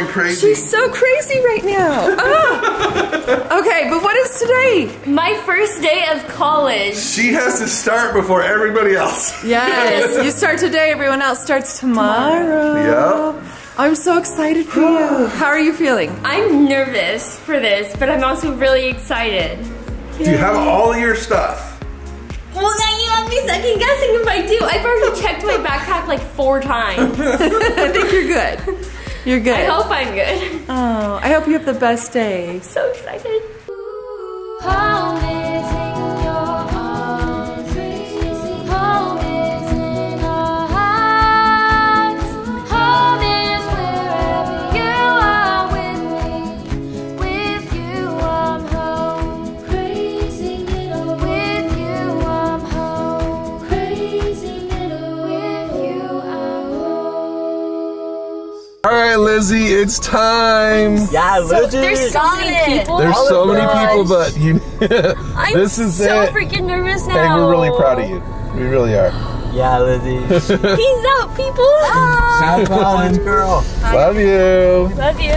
going crazy. She's so crazy right now. Ah. Okay, but what is today? My first day of college. she has to start before everybody else. Yes, you start today, everyone else starts tomorrow. Yep. I'm so excited for you. How are you feeling? I'm nervous for this, but I'm also really excited. Do you have all your stuff? Well, now you have me second guessing if I do. I've already checked my backpack like four times. I think you're good. You're good. I hope I'm good. Oh, I hope you have the best day. So excited. Lizzie, it's time. Yeah, legit. There's so many people. There's Oh so my many gosh. people, but you. I'm this is so it. freaking nervous now. Hey, we're really proud of you. We really are. yeah, Lizzie. Peace out, people. Have fun, girl. Love you. Love you.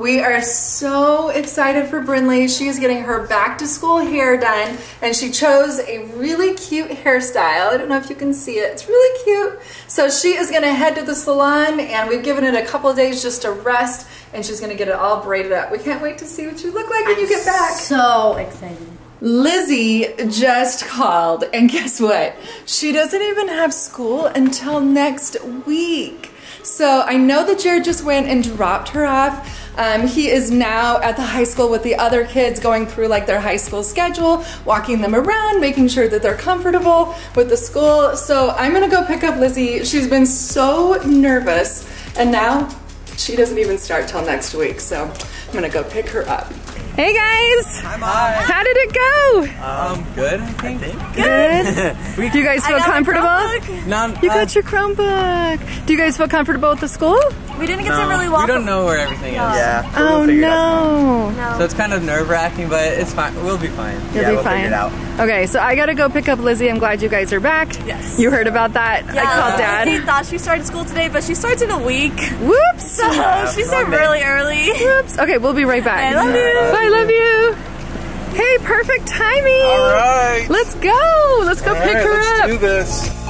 We are so excited for Brinley. She is getting her back to school hair done and she chose a really cute hairstyle. I don't know if you can see it. It's really cute. So she is gonna head to the salon and we've given it a couple of days just to rest and she's gonna get it all braided up. We can't wait to see what you look like when you get back. So excited. Lizzie just called, and guess what? She doesn't even have school until next week. So I know that Jared just went and dropped her off. Um, he is now at the high school with the other kids, going through like their high school schedule, walking them around, making sure that they're comfortable with the school. So I'm gonna go pick up Lizzie. She's been so nervous, and now she doesn't even start till next week. So I'm gonna go pick her up. Hey guys! Hi. How did it go? Um, good, I think. Good. Do you guys feel comfortable? No, You uh, got your Chromebook. Do you guys feel comfortable with the school? We didn't get no, to really walk. We don't know where everything is. Yeah. Oh no. So it's kind of nerve wracking, but it's fine. We'll be fine. You'll yeah, be we'll fine. figure it out. Okay, so I gotta go pick up Lizzie. I'm glad you guys are back. Yes. You heard about that? I called He dad. thought she started school today, but she starts in a week. Whoops. So she started really early. Whoops. Okay, we'll be right back. I love you. I love you. Hey, perfect timing. All right. Let's go. Let's go All pick right, her let's up. do this.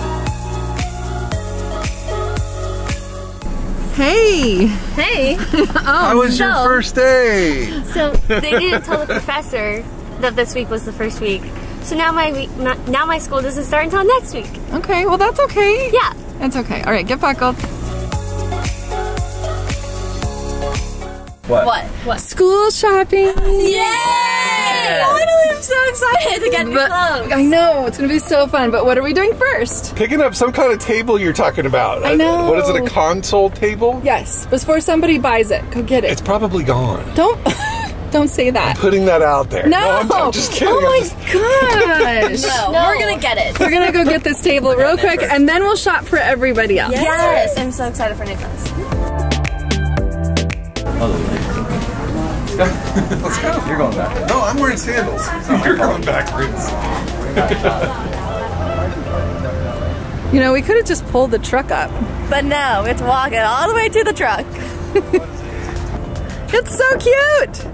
Hey. Hey. oh, How was your first day? So they didn't tell the professor that this week was the first week. So now my week, now my school doesn't start until next week. Okay, well that's okay. Yeah. That's okay. All right, get buckled. What? What? What? School shopping. Yay! Finally, I'm so excited to get new But clothes. I know it's gonna be so fun. But what are we doing first? Picking up some kind of table you're talking about. I know. What is it, a console table? Yes, before somebody buys it, go get it. It's probably gone. Don't don't say that. Putting that out there. No, I'm, I'm just kidding. Oh my just- gosh. No. We're gonna get it. We're gonna go get this table real quick, and then we'll shop for everybody else. Yes. I'm so excited for Nicholas. Let's go. You're going back. No, I'm wearing sandals. You're going backwards. You know, we could have just pulled the truck up. But no, it's walking all the way to the truck. It's so cute.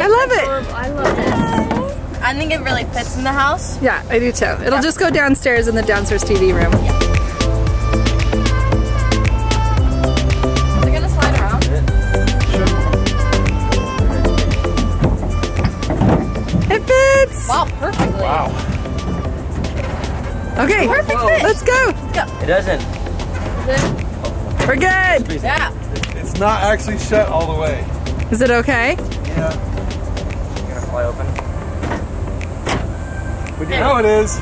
I love it. I love this. I think it really fits in the house. Yeah, I do too. It'll just go downstairs in the downstairs TV room. They're gonna slide around. It fits. Wow, perfectly. Wow. Okay, Perfect fit. let's go. It doesn't. We're good. Yeah. It's not actually shut all the way. Is it okay? Yeah. Gonna fly open. But you it is.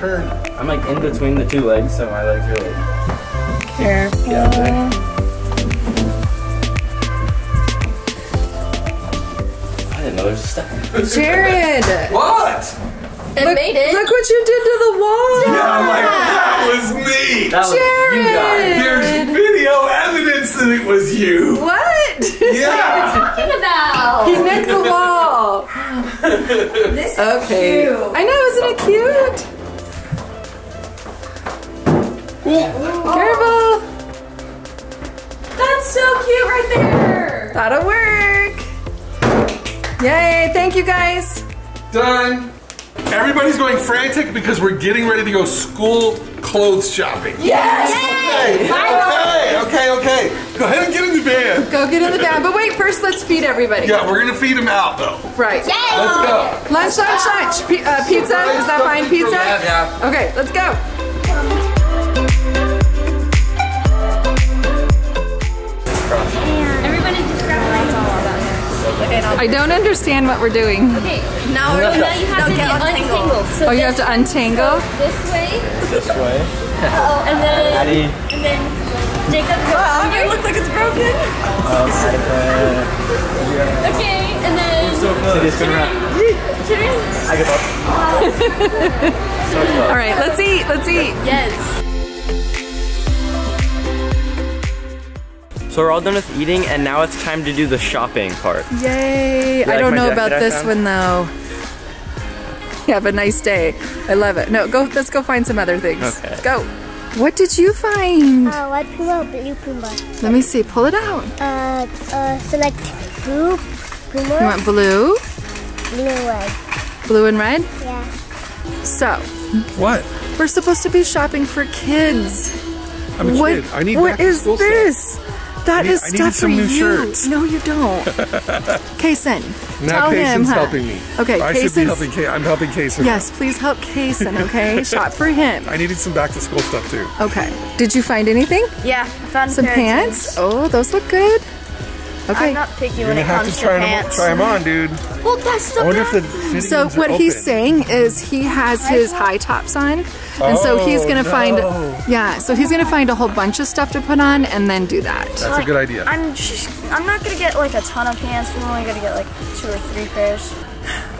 Turn. I'm like in between the two legs, so my legs are like. Careful. Yeah, there. I didn't know there was a step. Jared, What? It look, made it. look what you did to the wall. Yeah, I'm like, that was me. That was you. There's video evidence that it was you. What? Yeah. what are you Talking about. he nicked the wall. This Okay. Is cute. I know, isn't it cute? Careful. That's so cute right there. That'll work. Yay, thank you guys. Done. Everybody's going frantic because we're getting ready to go school clothes shopping. Yes. Okay, okay, okay, okay. Go ahead and get in the van. Go get in the van. But wait, first let's feed everybody. Yeah, we're gonna feed them out though. Right. Yay! Let's go. Lunch, lunch, lunch. P- uh, pizza? Is that fine? Pizza? Yeah. Okay, let's go. Everybody just grab I don't understand what we're doing. Okay. Now we're Now you have no, to get untangle. untangled. So Oh, you have to untangle? this way, This way. and then Daddy. and then Jacob go Oh, under. it looks like it's broken. Oh, okay, and then So close. City's going around. turn. I give up. so close. All right, let's eat. Let's eat. Yes. So we're all done with eating, and now it's time to do the shopping part. Yay. I like don't know about this one though. Have a nice day. I love it. No, go. Let's go find some other things. Okay. Go. What did you find? Uh, white Puma, blue Puma. Let me see. Pull it out. Uh, uh, select blue Puma, You want blue, blue red. blue and red. Yeah. So What? we're supposed to be shopping for kids. I'm a What? kid. I need what back to is school this? That need- is I needed stuff some for new you. shirts. No, you don't. Kason, Now tell him. Kason's huh? helping me. Okay, I should be Kason's- helping. Ka- I'm helping Kason. Yes, please help Kason. Okay, shop for him. I needed some back to school stuff too. Okay. Did you find anything? Yeah, I found Some pair of pants? jeans. Oh, those look good. Okay. I'm not picky You're when gonna it have comes to to, try them, pants. try 'em on, dude. Well, that's I the wonder if the So ones are what he's open. saying is he has his high tops on, and so he's Oh, gonna find yeah. So he's gonna find a whole bunch of stuff to put on and then do that. That's a good idea. I'm just, I'm not gonna get like a ton of pants. I'm only gonna get like two or three pairs.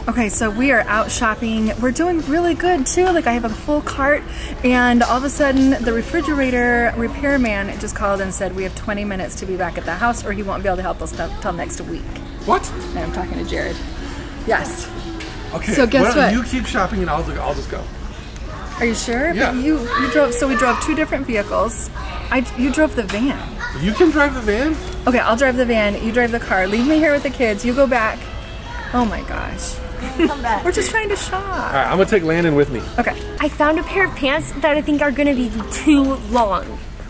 Okay, so we are out shopping. We're doing really good too. Like I have a full cart, and all of a sudden the refrigerator repairman just called and said we have 20 minutes to be back at the house, or he won't be able to help us till next week. What? And I'm talking to Jared. Yes. Okay. So guess what? You keep shopping and I'll, I'll just go. Are you sure? Yeah. But you you drove. So we drove two different vehicles. I you drove the van. You can drive the van? Okay, I'll drive the van. You drive the car. Leave me here with the kids. You go back. Oh my gosh. Come back. We're just trying to shop. Alright, I'm gonna take Landon with me. Okay. I found a pair of pants that I think are gonna be too long,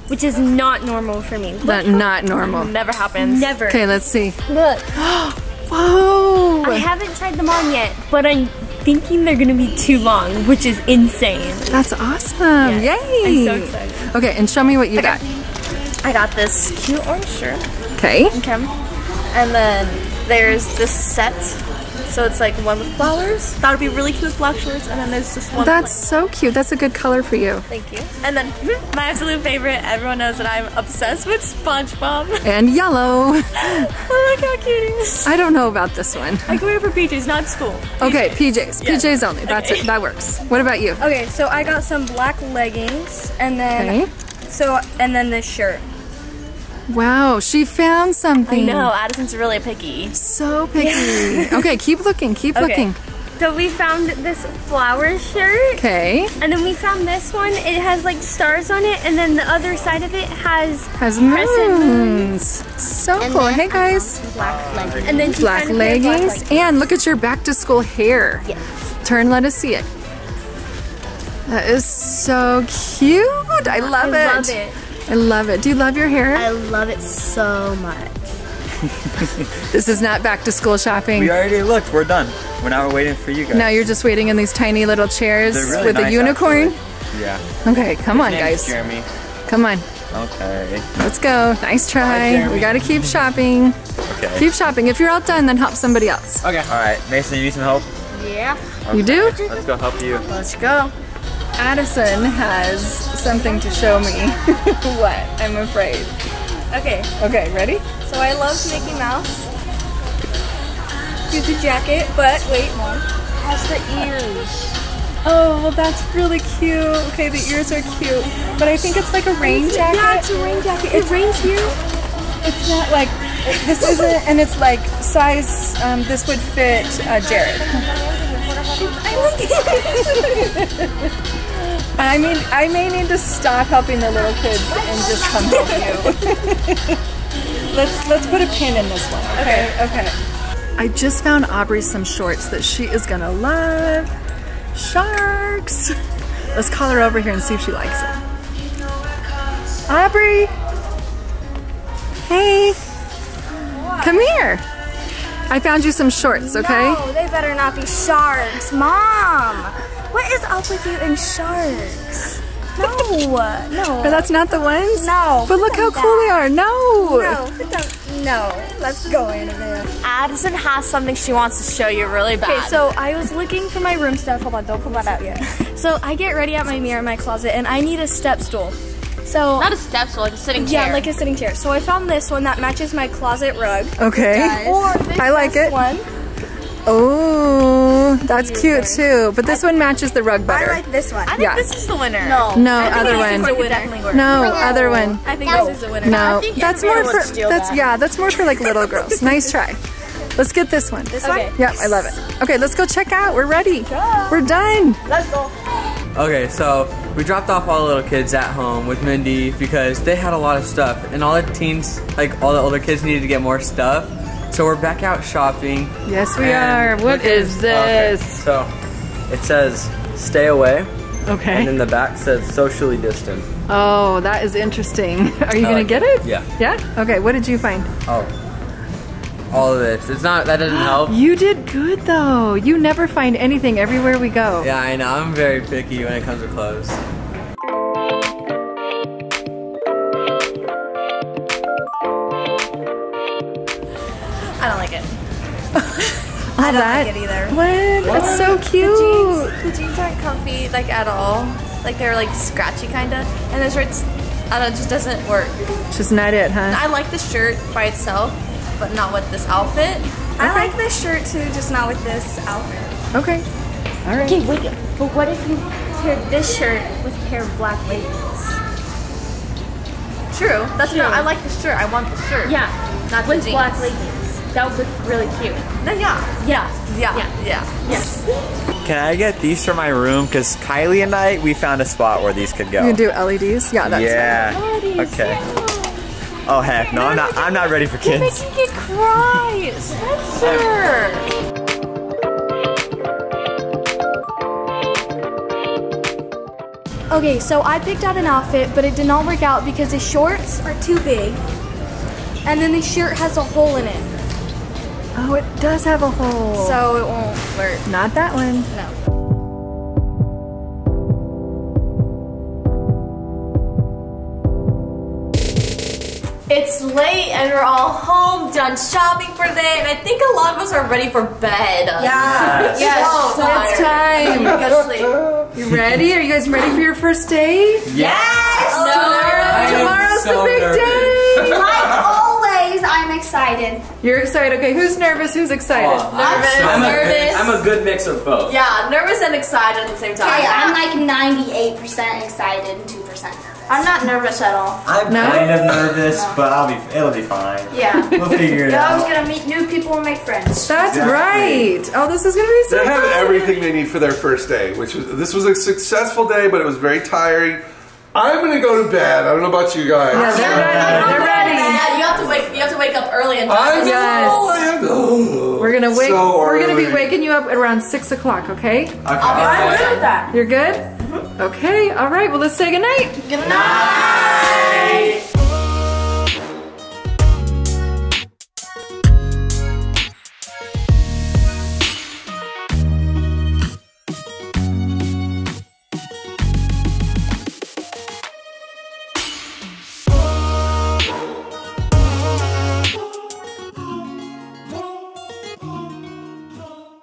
which is not normal for me. Not, not normal. Never happens. Never. Okay, let's see. Look, Whoa! I haven't tried them on yet, but I'm thinking they're gonna be too long, which is insane. That's awesome! Yay! I'm so excited. Okay, and show me what you got. I got this cute orange shirt. Okay. Okay. And then there's this set. So it's like one with flowers. That would be really cute with black shorts. And then there's this one. That's so cute. That's a good color for you. Thank you. And then my absolute favorite. Everyone knows that I'm obsessed with SpongeBob. And yellow. Oh, look how cute he is. I don't know about this one. I can wear it for PJs, not school. Okay, PJs. PJs only. That's Okay. it. That works. What about you? Okay, so I got some black leggings, and then Okay. so and then this shirt. Wow, she found something. I something. know Addison's really picky. So picky. okay, keep looking. Keep Okay. looking. So we found this flower shirt, Okay. and then we found this one. It has like stars on it, and then the other side of it has Has Crescent moons. So cool. Hey guys. Black leggings. and then she Black found a pair of black leggings. And look at your back to school hair. Yes. Turn, let us see it. That is so cute. I love I it. love it. I love it. Do you love your hair? I love it so much. this is not back to school shopping. We already looked. We're done. We're now waiting for you guys. Now you're just waiting in these tiny little chairs really with a unicorn. actually. Yeah. Okay, come on, guys. Jeremy. Come on. Okay. Let's go. Nice try. Jeremy. We gotta keep shopping. Okay. Keep shopping. If you're all done, then help somebody else. Okay. All right, Mason, you need some help? Yeah. You do? Let's go help you. Let's go. Addison has something to show me. what? I'm afraid. Okay, Okay, ready? so I love Mickey Mouse. Here's the jacket, but wait, mom. has the ears. Oh, well, that's really cute. Okay, the ears are cute. But I think it's like a rain jacket. Yeah, it's a rain jacket. It rains here. It's not like, this isn't, and it's like size, um, this would fit uh, Jared. I mean, I may need to stop helping the little kids and just come help you. let's let's put a pin in this one. Okay, okay. I just found Aubrey some shorts that she is gonna love. Sharks. Let's call her over here and see if she likes it. Aubrey. Hey. Come here. I found you some shorts, okay? No, they better not be sharks. Mom, what is up with you and sharks? No, no. But that's not the ones? No, But look how cool they are. No. No, no, let's go in there. Addison has something she wants to show you really bad. Okay, so I was looking for my room stuff. Hold on, don't pull that out yet. So I get ready at my mirror in my closet, and I need a step stool. So not a step stool, like a sitting chair. yeah, like a sitting chair. So I found this one that matches my closet rug. Okay. Or this I like it. One. Oh, that's cute too. But this one matches the rug better. I like this one. I think yeah. this is the winner. No, No, I think other this one. Is. Definitely work. No, other one. I think this is the winner. No, think that's more for that's that. yeah, that's more for like little girls. nice try. Let's get this one. This one? Yep, I love it. Okay, let's go check out. We're ready. We're done. Let's go. Okay, so we dropped off all the little kids at home with Mindy because they had a lot of stuff, and all the teens, like all the older kids, needed to get more stuff. So we're back out shopping. Yes, we are. What is look at is Okay, this? so it says "Stay away," Okay. and then the back says "Socially distant." Oh, that is interesting. Are you I gonna get it. it? Yeah. Yeah. Okay. What did you find? Oh, all of this. It's not. That doesn't help. You did good though. You never find anything everywhere we go. Yeah, I know. I'm very picky when it comes to clothes. I don't like it either. What? It's so cute. The jeans aren't comfy like at all. Like they're like scratchy kinda. And the shirts, I don't know, it just doesn't work. Just not it, huh? I like the shirt by itself, but not with this outfit. I like this shirt too, just not with this outfit. Okay. All right. Okay, wait. But what if you paired this shirt with a pair of black leggings? True. That's not. I like the shirt. I want the shirt. Yeah, Not with the jeans. black leggings. That would look really cute. Then yeah. Yeah. Yeah. Yeah. Yeah. Yes. Can I get these for my room? Because Kylie and I, we found a spot where these could go. You can do LEDs? Yeah, that's yeah. Okay. Oh heck, no, I'm not. I'm not ready for kids. Kid cry. Spencer. Okay, so I picked out an outfit, but it did not work out because the shorts are too big, and then the shirt has a hole in it, Oh, it does have a hole. so it won't work. not that one. No. It's late and we're all home, done shopping for the day, and I think a lot of us are ready for bed. Yeah. Yes. So It's time. Go to sleep. You ready? Are you guys ready for your first day? Yes! Tomorrow's the big day. Like always, I'm excited. You're excited. Okay, who's nervous? Who's excited? Oh, nervous. I'm a, nervous. I'm a good mix of both. yeah, nervous and excited at the same time. Okay, I'm like 98% excited and 2% nervous. I'm not nervous at all. I'm No? kind of nervous, but I'll be. It'll be fine. Yeah. We'll figure it out. I was gonna meet new people and make friends. That's Exactly. right. Oh, this is gonna be so They have everything they need for their first day, which was this was a successful day, but it was very tiring. I'm gonna go to bed. I don't know about you guys. Yeah, they're ready. They're ready. Yeah, you have to wake. You have to wake up early and. I know. Yes. I have to- We're gonna wake. So we're gonna be waking you up at around six o'clock. Okay? Okay. I'm good with that. You're good. Mm-hmm. Okay. All right. Well, let's say good night. Good night.